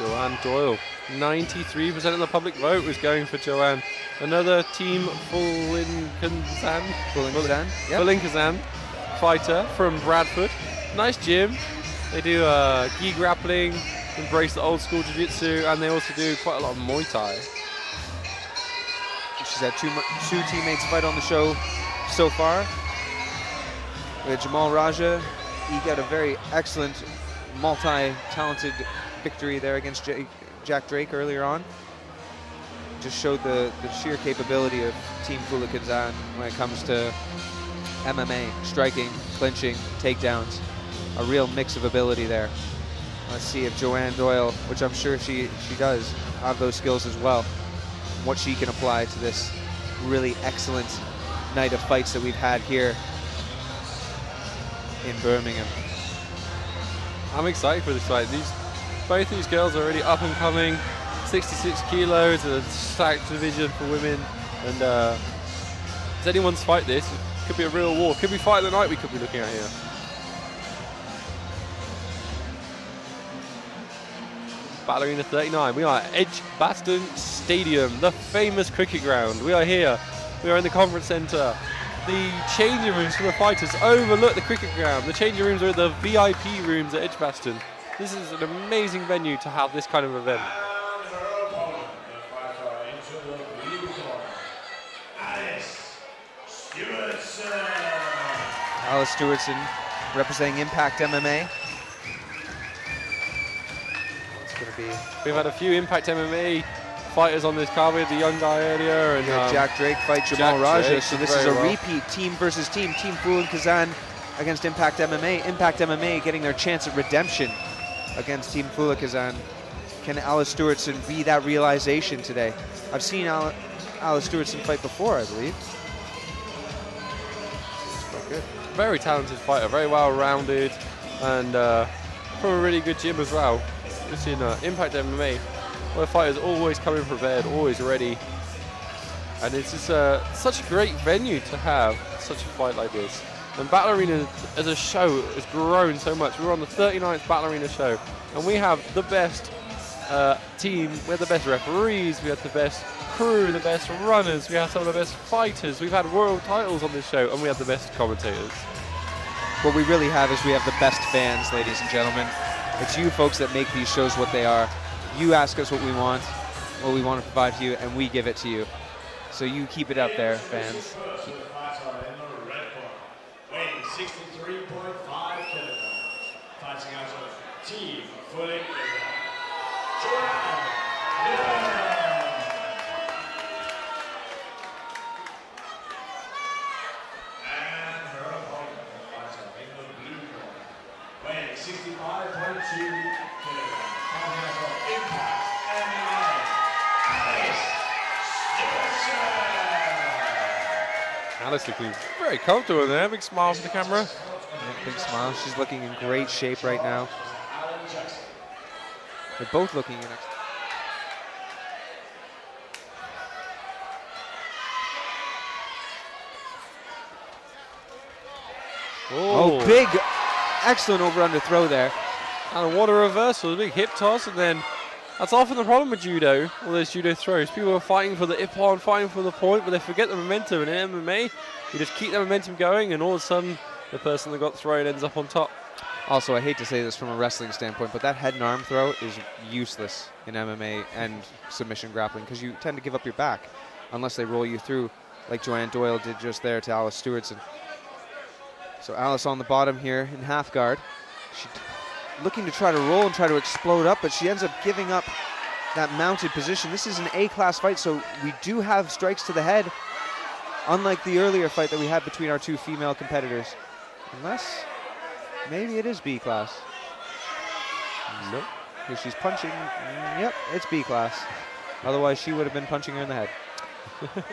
Joanne Doyle. 93% of the public vote was going for Joanne. Another team Fullinkazan. Fullinkazan, yep. Fighter from Bradford. Nice gym. They do uh, gi grappling, embrace the old school jiu-jitsu, and they also do quite a lot of Muay Thai. She's had two, two teammates fight on the show so far. With Jamal Raja, he got a very excellent, multi-talented victory there against J Jack Drake earlier on. Just showed the, the sheer capability of Team Fullinkazan when it comes to MMA, striking, clinching, takedowns. A real mix of ability there. Let's see if Joanne Doyle, which I'm sure she, she does, have those skills as well. What she can apply to this really excellent night of fights that we've had here in Birmingham. I'm excited for this fight. These both these girls are already up and coming. 66 kilos, a stacked division for women, and uh, does anyone's fight this? Could be a real war. Could be fight of the night we could be looking at here. Battle Arena 39. We are at Edgbaston Stadium, the famous cricket ground. We are here. We are in the conference centre. The changing rooms for the fighters overlook the cricket ground. The changing rooms are the VIP rooms at Edgbaston. This is an amazing venue to have this kind of event. Alice Stewardson representing Impact MMA. It's going to be. We've had a few Impact MMA fighters on this card. We had the young guy earlier, and um, Jack Drake fight Jamal Jack Raja. Drake So this is a well. repeat team versus team. Team Fullinkazan against Impact MMA. Impact MMA getting their chance at redemption against Team Fullinkazan. Can Alice Stewardson be that realization today? I've seen Al- Alice Stewardson fight before, I believe. Very talented fighter, very well rounded, and uh, from a really good gym as well. We've seen uh, Impact MMA, where fighters always coming prepared, always ready. And it's just uh, such a great venue to have such a fight like this. And Battle Arena as a show has grown so much. We're on the 39th Battle Arena show, and we have the best uh, team, we have the best referees, we have the best crew, the best runners, we have some of the best fighters, we've had world titles on this show, and we have the best commentators. What we really have is we have the best fans, ladies and gentlemen. It's you folks that make these shows what they are. You ask us what we want, what we want to provide to you, and we give it to you. So you keep it up there, fans. Keep- Weighing 63.5 kilograms. Fighting out of Team Fulling And her opponent, in the blue corner, weighing 65.2 Alice looking very comfortable there, big smile for the camera. Yeah, big smile. She's looking in great shape right now. They're both looking in. Oh, big, excellent over under throw there. And what a reversal, a big hip toss, and then that's often the problem with judo, all those judo throws. People are fighting for the ippon, fighting for the point, but they forget the momentum. And in MMA, you just keep the momentum going, and all of a sudden, the person that got thrown ends up on top. Also, I hate to say this from a wrestling standpoint, but that head and arm throw is useless in MMA and submission grappling because you tend to give up your back unless they roll you through, like Joanne Doyle did just there to Alice Stewardson. So Alice on the bottom here in half guard. She looking to try to roll and try to explode up, but she ends up giving up that mounted position. This is an A-class fight, so we do have strikes to the head, unlike the earlier fight that we had between our two female competitors. Unless maybe it is B class. Nope. Here she's punching. Yep, it's B class. Otherwise, she would have been punching her in the head.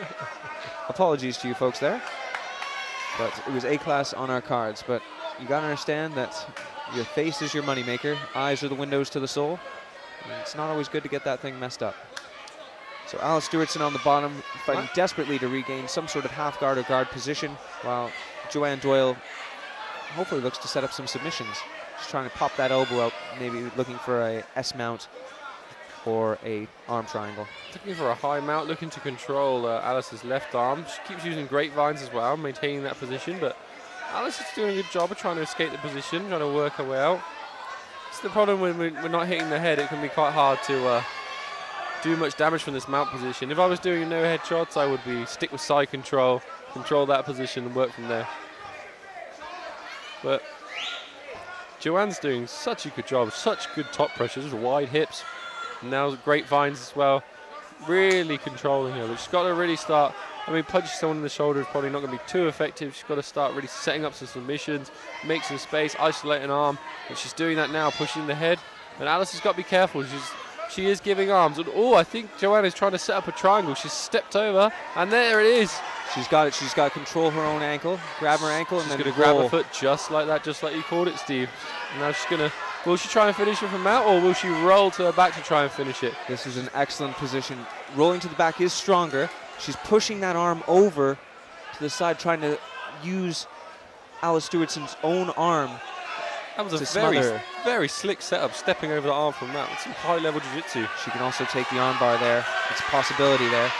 Apologies to you folks there. But it was A class on our cards. But you got to understand that your face is your moneymaker, eyes are the windows to the soul. and it's not always good to get that thing messed up. So Alice Stewardson on the bottom, fighting What? desperately to regain some sort of half guard or guard position, while Joanne Doyle hopefully looks to set up some submissions. She's trying to pop that elbow out, maybe looking for a S mount or a arm triangle. Looking for a high mount, looking to control uh, Alice's left arm. She keeps using grapevines as well, maintaining that position, but Alice is doing a good job of trying to escape the position, trying to work her way out. It's the problem when we- we're not hitting the head, it can be quite hard to uh, do much damage from this mount position. If I was doing no head shots, I would be stick with side control, control that position and work from there. But Joanne's doing such a good job, such good top pressures, wide hips, now grapevines as well. Really controlling her, but she's got to really start. I mean, punching someone in the shoulder is probably not going to be too effective. She's got to start really setting up some submissions, make some space, isolate an arm, and she's doing that now, pushing the head. And Alice has got to be careful. She's she is giving arms. And oh, I think Joanne is trying to set up a triangle. She's stepped over, and there it is. She's got it. She's got to control her own ankle, grab her ankle, She's and then She's going to grab roll. her foot just like that, just like you called it, Steve. And now she's going to. Will she try and finish it from out, or will she roll to her back to try and finish it? This is an excellent position. Rolling to the back is stronger. She's pushing that arm over to the side, trying to use Alice Stewardson's own arm. That was a very, smother. very slick setup, stepping over the arm from that. It's some high-level jiu-jitsu. She can also take the arm bar there. It's a possibility there.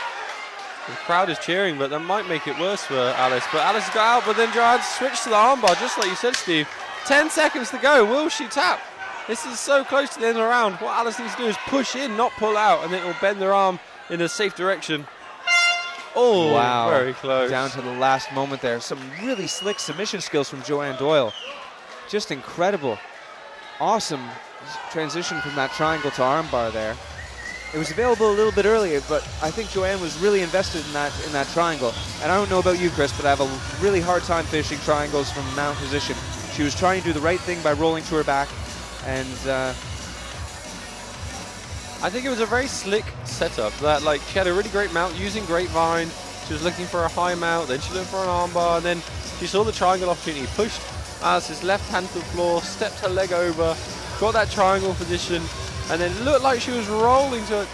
The crowd is cheering, but that might make it worse for Alice. But Alice got out, but then Joanne switched to the armbar, just like you said, Steve. Ten seconds to go. Will she tap? This is so close to the end of the round. What Alice needs to do is push in, not pull out, and it will bend her arm in a safe direction. Oh, Wow. very close. Down to the last moment there. Some really slick submission skills from Joanne Doyle. Just incredible. Awesome transition from that triangle to armbar there. It was available a little bit earlier, but I think Joanne was really invested in that in that triangle. And I don't know about you, Chris, but I have a really hard time finishing triangles from mount position. She was trying to do the right thing by rolling to her back, and uh, I think it was a very slick setup. That like she had a really great mount using grapevine. She was looking for a high mount, then she looked for an armbar, and then she saw the triangle opportunity, pushed Alice's left hand to the floor, stepped her leg over, got that triangle position, and then looked like she was rolling to it.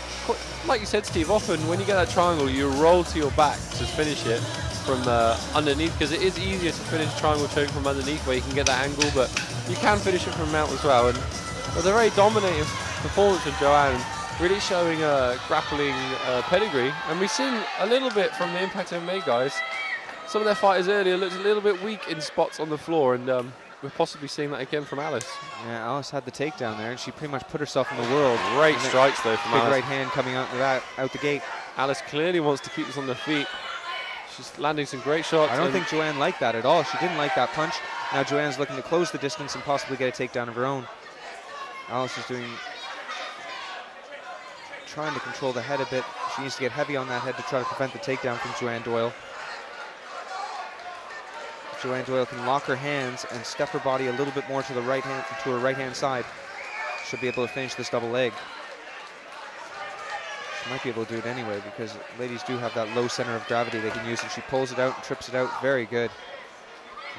Like you said, Steve, often when you get that triangle, you roll to your back to finish it from uh, underneath because it is easier to finish triangle choke from underneath where you can get that angle, but you can finish it from mount as well. And it was a very dominating performance from Joanne, really showing a grappling uh, pedigree. And we've seen a little bit from the Impact MMA guys. Some of their fighters earlier looked a little bit weak in spots on the floor, and um, we're possibly seeing that again from Alice. yeah, Alice had the takedown there, and she pretty much put herself in the world. Great strikes though from Big Alice. right hand coming out that out the gate. Alice clearly wants to keep this on the feet. She's landing some great shots. I don't think Joanne liked that at all. She didn't like that punch. Now Joanne's looking to close the distance and possibly get a takedown of her own. Alice is doing, trying to control the head a bit. She needs to get heavy on that head to try to prevent the takedown from Joanne Doyle. Joanne Doyle can lock her hands and step her body a little bit more to the right hand, to her right hand side. She'll be able to finish this double leg. She might be able to do it anyway because ladies do have that low center of gravity they can use, and she pulls it out and trips it out. Very good.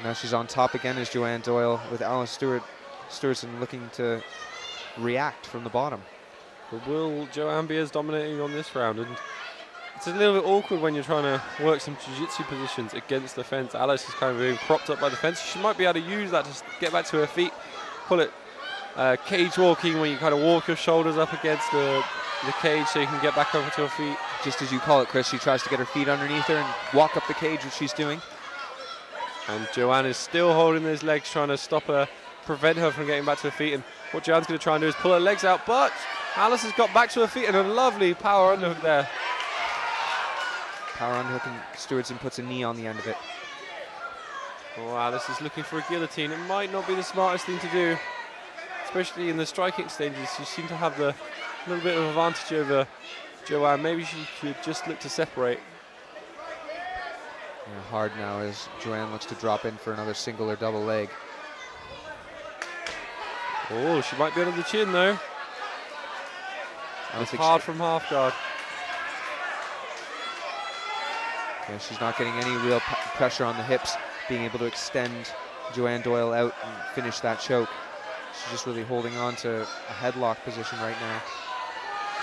Now she's on top again as Joanne Doyle with Alice Stewart, Stewardson looking to react from the bottom. But will Joanne be as dominating on this round? And it's a little bit awkward when you're trying to work some jiu-jitsu positions against the fence. Alice is kind of being propped up by the fence. She might be able to use that to get back to her feet. Call it uh, cage walking, when you kind of walk your shoulders up against the, the cage so you can get back over to your feet. Just as you call it, Chris, she tries to get her feet underneath her and walk up the cage, which she's doing. And Joanne is still holding those legs, trying to stop her, prevent her from getting back to her feet. And what Joanne's going to try and do is pull her legs out, but Alice has got back to her feet and a lovely power underhook there. Power underhook and Stewardson puts a knee on the end of it. Oh, Alice is looking for a guillotine. It might not be the smartest thing to do, especially in the striking stages. You seem to have the little bit of advantage over Joanne. Maybe she should just look to separate. Yeah, hard now as Joanne looks to drop in for another single or double leg. Oh, she might be under the chin though. It's hard from half guard. Yeah, she's not getting any real p- pressure on the hips, being able to extend Joanne Doyle out and finish that choke. She's just really holding on to a headlock position right now.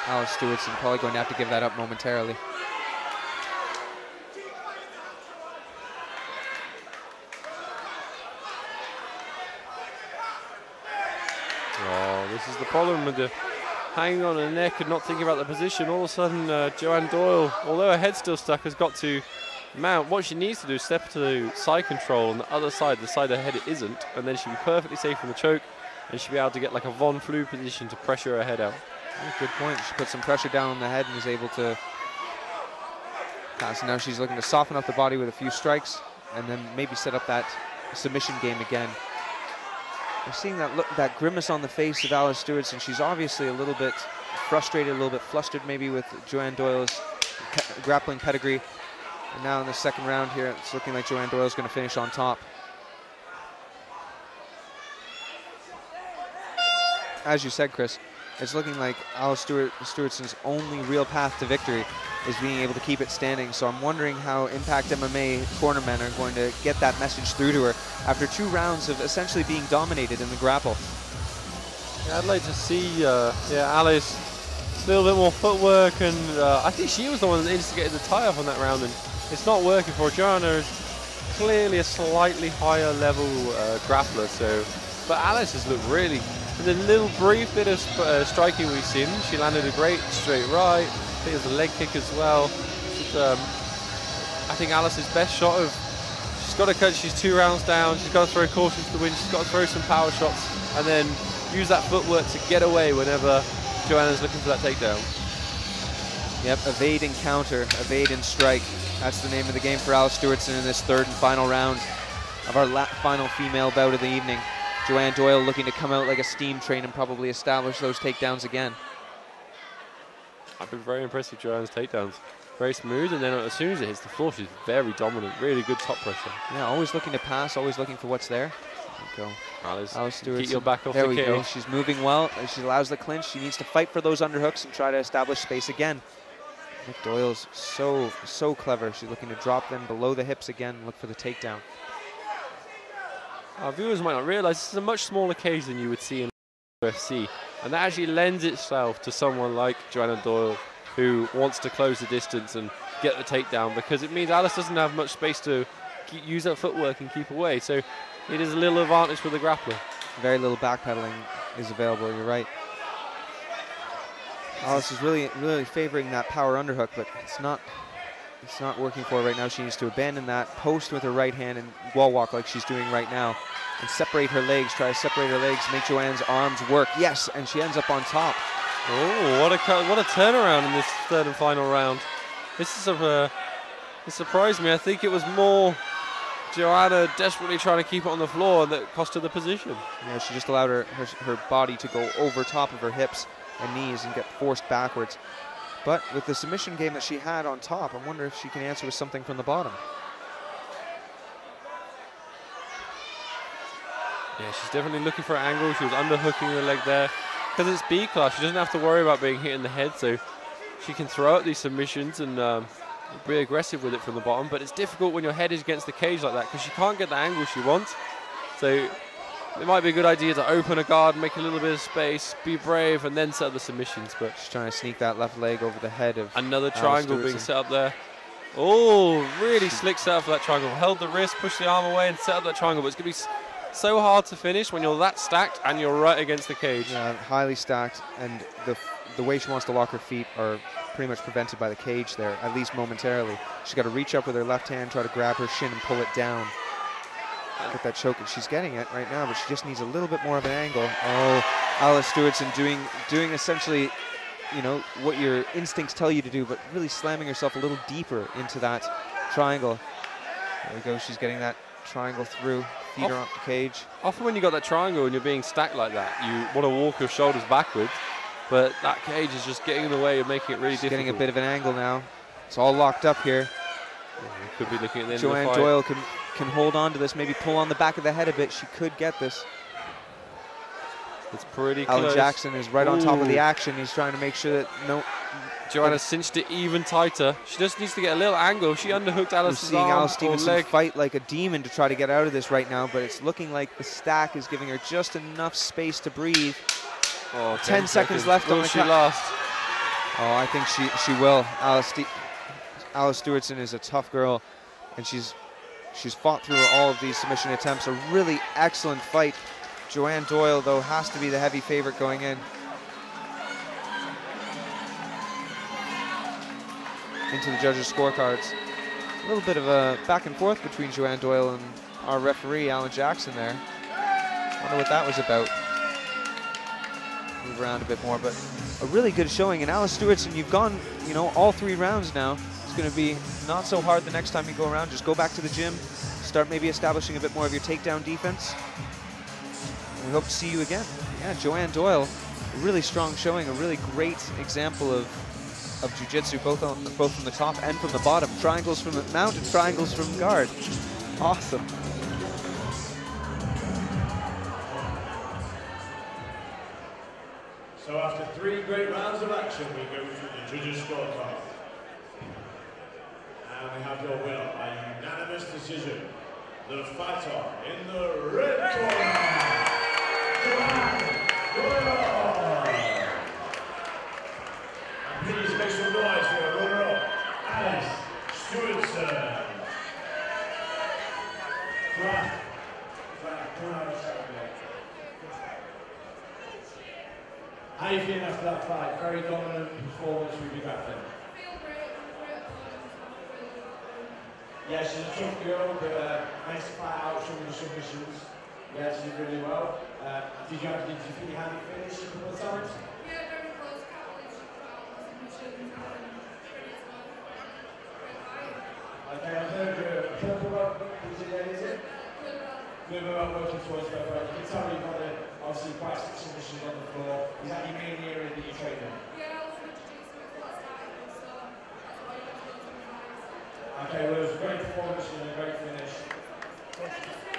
Alice Stewardson probably going to have to give that up momentarily. Oh, this is the problem with the hanging on her neck and not thinking about the position. All of a sudden, uh, Joanne Doyle, although her head's still stuck, has got to mount. What she needs to do is step to side control on the other side, the side her head isn't, and then she'll be perfectly safe from the choke, and she'll be able to get like a Von Flue position to pressure her head out. Good point. She put some pressure down on the head and is able to. Now she's looking to soften up the body with a few strikes and then maybe set up that submission game again. We're seeing that look, that grimace on the face of Alice Stewardson. She's obviously a little bit frustrated, a little bit flustered maybe with Joanne Doyle's grappling pedigree. And now in the second round here, it's looking like Joanne Doyle's going to finish on top. As you said, Chris, it's looking like Alice Stewart, Stewardson's only real path to victory is being able to keep it standing. So I'm wondering how Impact MMA cornermen are going to get that message through to her after two rounds of essentially being dominated in the grapple. Yeah, I'd like to see, uh, yeah, Alice a little bit more footwork, and uh, I think she was the one that instigated the tie-up on that round, and it's not working for. Joanna clearly a slightly higher level uh, grappler, so, but Alice has looked really, in the little brief bit of sp- uh, striking we've seen, she landed a great straight right, I think it was a leg kick as well. Um, I think Alice's best shot of, she's got to cut, she's two rounds down, she's got to throw caution to the wind, she's got to throw some power shots, and then use that footwork to get away whenever Joanna's looking for that takedown. Yep, evade and counter, evade and strike. That's the name of the game for Alice Stewardson in this third and final round of our final female bout of the evening. Joanne Doyle looking to come out like a steam train and probably establish those takedowns again. I've been very impressed with Joanna's takedowns. Very smooth, and then as soon as it hits the floor, she's very dominant. Really good top pressure. Yeah, always looking to pass, always looking for what's there. There we go. Alice, Alice Stewardson. keep your back off there the we go. She's moving well. She allows the clinch. She needs to fight for those underhooks and try to establish space again. Nick Doyle's so, so clever. She's looking to drop them below the hips again look for the takedown. Our viewers might not realize this is a much smaller cage than you would see in UFC, and that actually lends itself to someone like Joanna Doyle, who wants to close the distance and get the takedown, because it means Alice doesn't have much space to use that footwork and keep away. So it is a little advantage for the grappler. Very little backpedaling is available. You're right. Alice is really, really favoring that power underhook, but it's not, it's not working for her right now. She needs to abandon that post with her right hand and wall walk like she's doing right now, and separate her legs. Try to separate her legs, make Joanne's arms work. Yes, and she ends up on top. Oh, what a what a turnaround in this third and final round. This is a uh, it surprised me. I think it was more Joanna desperately trying to keep it on the floor that cost her the position. Yeah, she just allowed her, her her body to go over top of her hips and knees and get forced backwards. But with the submission game that she had on top, I wonder if she can answer with something from the bottom. Yeah, she's definitely looking for an angle. She was underhooking the leg there. Because it's B class, she doesn't have to worry about being hit in the head, so she can throw out these submissions and um, be aggressive with it from the bottom. But it's difficult when your head is against the cage like that because she can't get the angle she wants. So it might be a good idea to open a guard, make a little bit of space, be brave, and then set up the submissions. But She's trying to sneak that left leg over the head of another triangle being set up there. Oh, really slick setup for that triangle. Held the wrist, pushed the arm away, and set up that triangle. But it's going to be so hard to finish when you're that stacked and you're right against the cage. Yeah, highly stacked, and the the way she wants to lock her feet are pretty much prevented by the cage there, at least momentarily. She's got to reach up with her left hand, try to grab her shin and pull it down. Get that choke, and she's getting it right now, but she just needs a little bit more of an angle. Oh, Alice Stewardson doing doing essentially, you know, what your instincts tell you to do, but really slamming herself a little deeper into that triangle. There we go. She's getting that triangle through. Feet up the cage. Often when you've got that triangle and you're being stacked like that, you want to walk your shoulders backwards, but that cage is just getting in the way of making it really She's difficult. getting a bit of an angle now. It's all locked up here. Yeah, could be looking at the end Joanne of the fight. Doyle can can hold on to this, maybe pull on the back of the head a bit. She could get this. It's pretty Alan close. Jackson is right on top of the action. He's trying to make sure that no. Joanna cinched it even tighter. She just needs to get a little angle. She underhooked We're seeing arm Alice Stevenson leg. fight like a demon to try to get out of this right now, but it's looking like the stack is giving her just enough space to breathe. Oh, 10 seconds left on the she clock. last? Oh, I think she she will. Alice Alice Stewardson is a tough girl, and she's She's fought through all of these submission attempts. A really excellent fight. Joanne Doyle, though, has to be the heavy favorite going in. Into the judges' scorecards. A little bit of a back and forth between Joanne Doyle and our referee, Alan Jackson, there. Wonder what that was about. Move around a bit more, but a really good showing. And Alice Stewardson, you've gone, you know, all three rounds now. It's going to be not so hard the next time you go around. Just go back to the gym, start maybe establishing a bit more of your takedown defense. We hope to see you again. Yeah, Joanne Doyle, really strong showing, a really great example of of jiu-jitsu, both on both from the top and from the bottom. Triangles from the mount and triangles from guard. Awesome. So after three great rounds of action, we go to the judges' scorecard. We have your winner by unanimous decision, the fighter in the red corner. And please make some noise for the runner-up, Alice Stewardson. Minute. How you feeling after that fight? Very dominant performance with your back then. Yeah, she's a tough girl, but uh, nice to fight out some of the submissions. Yeah, she did really well. Uh, did you have, did you think you had it finished a couple of times? Yeah, very close. Can't believe she found submissions. Okay, I've heard a purple belt, is it, is it? Good about working towards right? You can tell you've got a, obviously quite some submissions on the floor. Is that your main area that you train in? Okay, well, it was a great performance and a great finish.